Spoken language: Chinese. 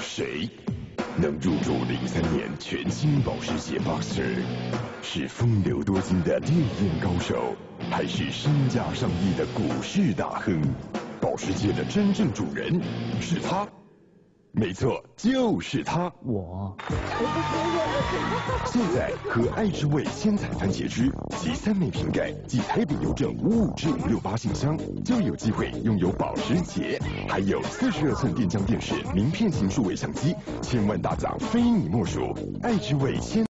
谁能入住零三年全新保时捷 Boxer？是风流多金的电影高手，还是身价上亿的股市大亨？保时捷的真正主人是他。没错，就是他。我。现在和爱之味鲜彩番茄汁及三枚瓶盖及台北邮政五五至五六八信箱，就有机会拥有保时捷，还有四十二寸电浆电视、名片型数位相机，千万大奖非你莫属。爱之味鲜。